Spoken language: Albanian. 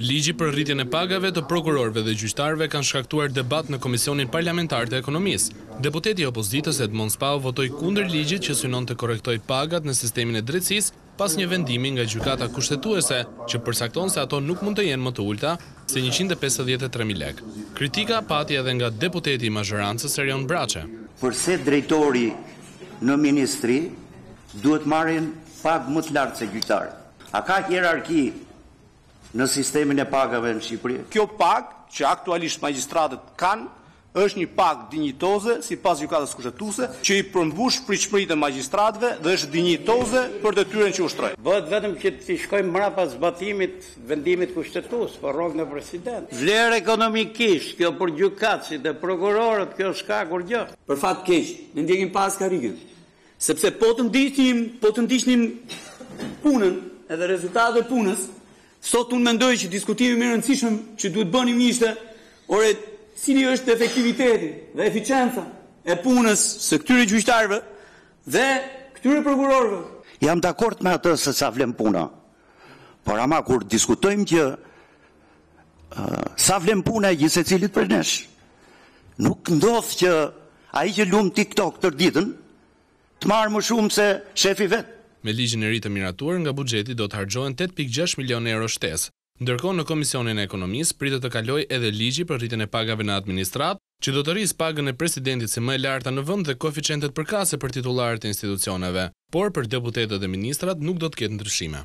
Ligji për rritjen e pagave të prokurorëve dhe gjyqtarëve kanë shkaktuar debat në Komisionin Parlamentar të Ekonomisë. Deputeti i opozitës, Edmond Spaho votoi kundër ligjit që synon të korrigjojë pagat në sistemin e drejtësisë pas një vendimi nga Gjykata Kushtetuese që përcakton se ato nuk mund të jenë më të ulëta se njëqind e pesëdhjetë e tre mijë lekë. Kritika pati edhe nga deputeti i mazhorancës, Erion Braçe. Përse drejtori në ministri duhet marrin pagë më të lartë se gjyqtarët? A ka hierarki në sistemin e pagave në Shqipëri? Kjo pagë që aktualisht magjistratët kanë është një pagë dinjitoze sipas Gjykatës Kushtetuese që i përmbush pritshmëritë e magjistratëve dhe është dinjitoze për detyrën që ushtrojnë. Bëhet vetëm që t'i shkojmë mbrapa zbatimit vendimit kushtetues, po rrogë në president. Vlerë ekonomikisht, kjo për gjykatësit e prokurorët kjo s'ka kurrgjë. Për fat të keq, ne ndjekim pas karriges. Sepse po të ndiqnim, po të ndiqnim punën edhe rezultatet e punës, sot unë mendoj që diskutimi më i rëndësishëm që duhet të bënim ishte, ore, cili është efektiviteti dhe efiçenca e punës së këtyre gjyqtarëve dhe këtyre prokurorëve? Jam dakord me atë se sa vlen puna, por ama kur diskutojmë që sa vlen puna e gjithsecilit prej nesh, nuk ndodh që Ai që lun TikTok tërë ditën, të marrë më shumë se shefi i vet. Me ligjin e ri të miratuar, nga buxheti do të harxhohen tetë pikë gjashtë milionë euro shtesë. Ndërkohë në Komisionin e Ekonomisë pritet të kalojë edhe ligji për rritjen e pagave në administratë, që do të rrisë pagën e presidentit si më e larta në vend dhe koeficientet përkatëse për titullarët e institucioneve. Por për deputetët dhe ministrat nuk do të ketë ndryshime.